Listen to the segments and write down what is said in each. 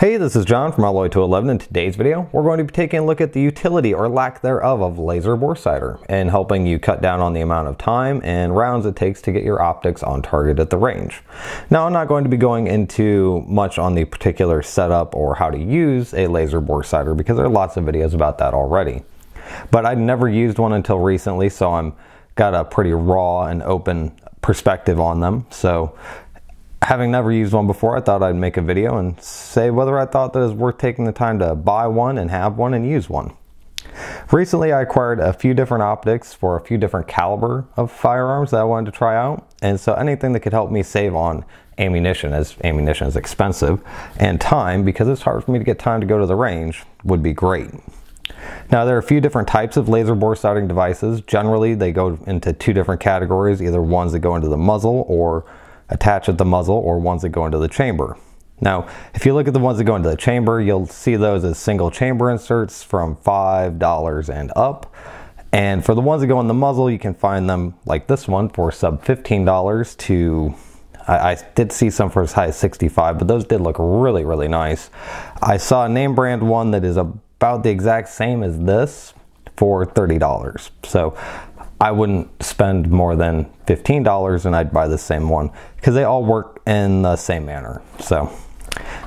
Hey, this is John from Alloy 211. In today's video, we're going to be taking a look at the utility or lack thereof of laser bore sighter and helping you cut down on the amount of time and rounds it takes to get your optics on target at the range. Now, I'm not going to be going into much on the particular setup or how to use a laser bore sighter because there are lots of videos about that already. But I'd never used one until recently, so I'm got a pretty raw and open perspective on them. So having never used one before, I thought I'd make a video and say whether I thought that it was worth taking the time to buy one and have one and use one. Recently, I acquired a few different optics for a few different caliber of firearms that I wanted to try out, and so anything that could help me save on ammunition, as ammunition is expensive, and time, because it's hard for me to get time to go to the range, would be great. Now there are a few different types of laser bore sighting devices. Generally they go into two different categories, either ones that go into the muzzle or attach at the muzzle or ones that go into the chamber. Now, if you look at the ones that go into the chamber, you'll see those as single chamber inserts from $5 and up. And for the ones that go in the muzzle, you can find them like this one for sub $15 to, I, I did see some for as high as 65, but those did look really, really nice. I saw a name brand one that is about the exact same as this for $30. So I wouldn't spend more than $15 and I'd buy the same one because they all work in the same manner. So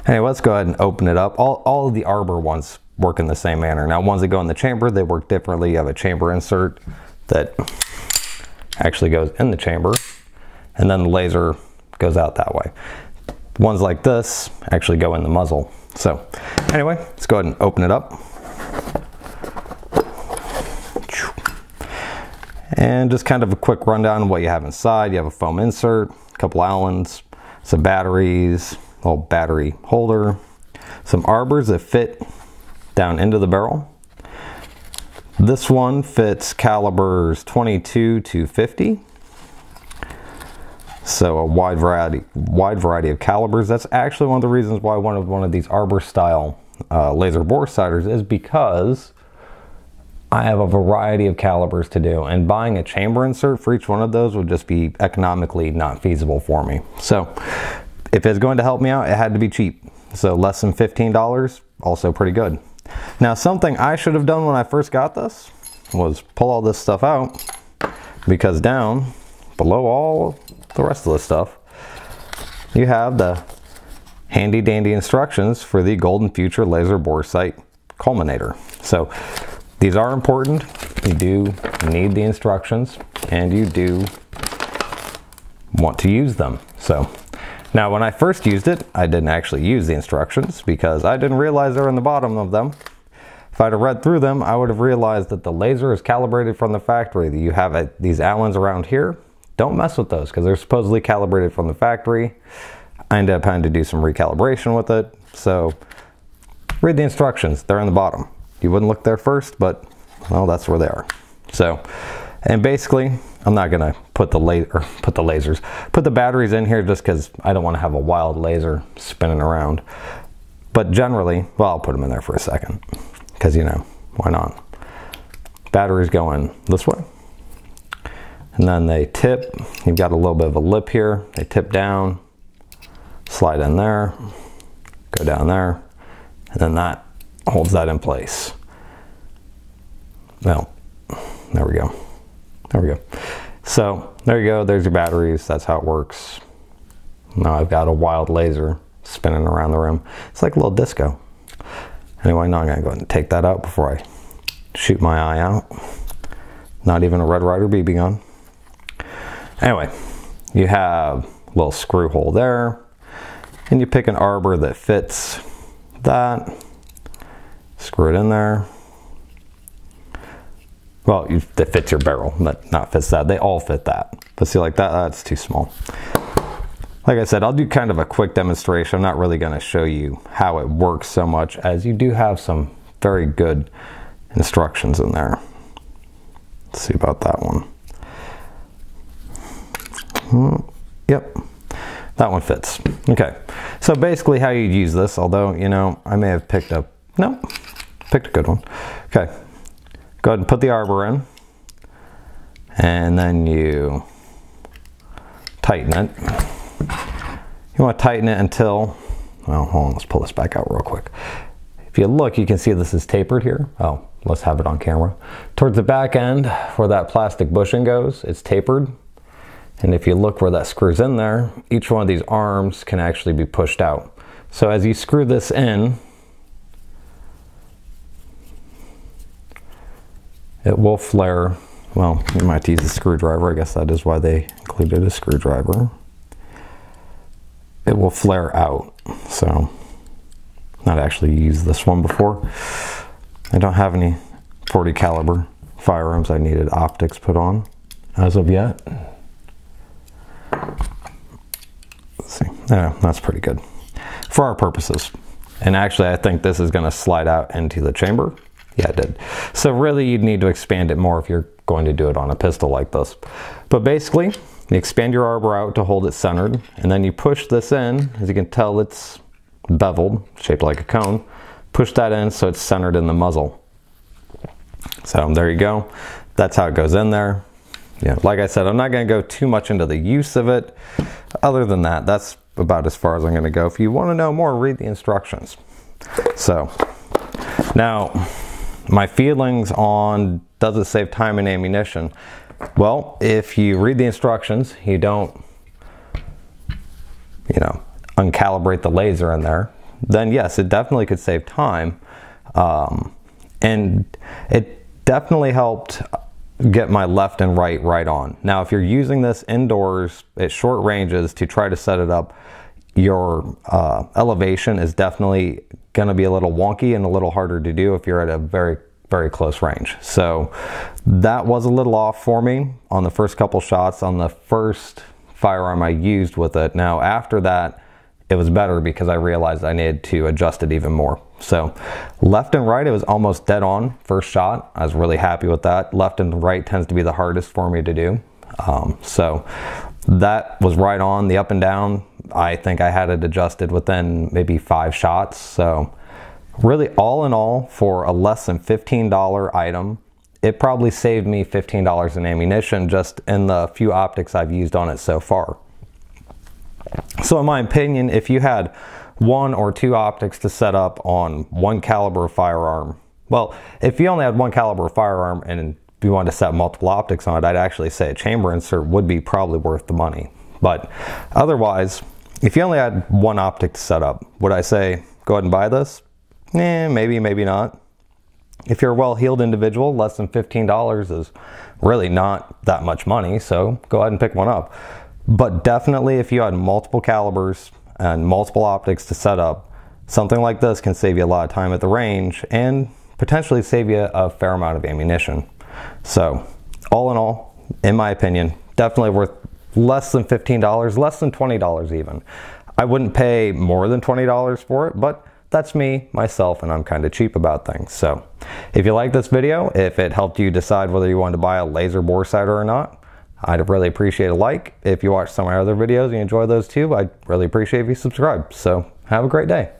anyway, let's go ahead and open it up. All, all of the Arbor ones work in the same manner. Now ones that go in the chamber, they work differently. You have a chamber insert that actually goes in the chamber and then the laser goes out that way. Ones like this actually go in the muzzle. So anyway, let's go ahead and open it up. And just kind of a quick rundown of what you have inside. You have a foam insert, a couple Allens, some batteries, a little battery holder, some arbors that fit down into the barrel. This one fits calibers 22 to 50. So a wide variety, wide variety of calibers. That's actually one of the reasons why I wanted one of these arbor style uh, laser bore sighters is because I have a variety of calibers to do and buying a chamber insert for each one of those would just be economically not feasible for me. So if it's going to help me out, it had to be cheap. So less than $15, also pretty good. Now something I should have done when I first got this was pull all this stuff out because down below all the rest of the stuff, you have the handy dandy instructions for the Golden Future Laser Bore Sight Collimator. So these are important. You do need the instructions and you do want to use them. So now when I first used it, I didn't actually use the instructions because I didn't realize they were in the bottom of them. If I'd have read through them, I would have realized that the laser is calibrated from the factory. That you have a, these Allens around here. Don't mess with those because they're supposedly calibrated from the factory. I ended up having to do some recalibration with it. So read the instructions. They're in the bottom. You wouldn't look there first, but well, that's where they are. So, and basically, I'm not gonna put the laser, put the lasers, put the batteries in here just because I don't want to have a wild laser spinning around. But generally, well, I'll put them in there for a second because you know why not? Batteries going this way, and then they tip. You've got a little bit of a lip here. They tip down, slide in there, go down there, and then that holds that in place. Well, there we go. There we go. So there you go. There's your batteries. That's how it works. Now I've got a wild laser spinning around the room. It's like a little disco. Anyway, now I'm going to go ahead and take that out before I shoot my eye out. Not even a Red Ryder BB gun. Anyway, you have a little screw hole there. And you pick an arbor that fits that screw it in there. Well, that fits your barrel, but not fits that. They all fit that. But see, like that, that's too small. Like I said, I'll do kind of a quick demonstration. I'm not really going to show you how it works so much as you do have some very good instructions in there. Let's see about that one. Hmm, yep, that one fits. Okay, so basically how you'd use this, although, you know, I may have picked up, no, Picked a good one. Okay, go ahead and put the arbor in. And then you tighten it. You want to tighten it until well, hold on, let's pull this back out real quick. If you look, you can see this is tapered here. Oh, let's have it on camera. Towards the back end, where that plastic bushing goes, it's tapered. And if you look where that screws in there, each one of these arms can actually be pushed out. So as you screw this in, it will flare. Well, you might use a screwdriver. I guess that is why they included a screwdriver. It will flare out. So, not actually used this one before. I don't have any 40 caliber firearms I needed optics put on as of yet. Let's see. Yeah, that's pretty good for our purposes. And actually, I think this is going to slide out into the chamber. Yeah, it did. So really, you'd need to expand it more if you're going to do it on a pistol like this. But basically, you expand your arbor out to hold it centered, and then you push this in. As you can tell, it's beveled, shaped like a cone. Push that in so it's centered in the muzzle. So there you go. That's how it goes in there. Yeah, like I said, I'm not going to go too much into the use of it. Other than that, that's about as far as I'm going to go. If you want to know more, read the instructions. So now, my feelings on does it save time and ammunition? Well, if you read the instructions, you don't, you know, uncalibrate the laser in there, then yes, it definitely could save time. Um, and it definitely helped get my left and right right on. Now, if you're using this indoors at short ranges to try to set it up, your uh, elevation is definitely going to be a little wonky and a little harder to do if you're at a very very close range. So that was a little off for me on the first couple shots on the first firearm I used with it. Now after that, it was better because I realized I needed to adjust it even more. So left and right, it was almost dead on first shot. I was really happy with that. Left and right tends to be the hardest for me to do. Um, so that was right on the up and down. I think I had it adjusted within maybe five shots. So really all in all for a less than $15 item, it probably saved me $15 in ammunition just in the few optics I've used on it so far. So in my opinion, if you had one or two optics to set up on one caliber firearm, well, if you only had one caliber firearm and you wanted to set multiple optics on it, I'd actually say a chamber insert would be probably worth the money. But otherwise, if you only had one optic to set up, would I say go ahead and buy this? Eh, maybe, maybe not. If you're a well-heeled individual, less than $15 is really not that much money, so go ahead and pick one up. But definitely if you had multiple calibers and multiple optics to set up, something like this can save you a lot of time at the range and potentially save you a fair amount of ammunition. So all in all, in my opinion, definitely worth less than $15, less than $20 even. I wouldn't pay more than $20 for it, but that's me, myself, and I'm kind of cheap about things. So if you like this video, if it helped you decide whether you want to buy a laser bore sighter or not, I'd really appreciate a like. If you watch some of my other videos and you enjoy those too, I'd really appreciate if you subscribe. So have a great day.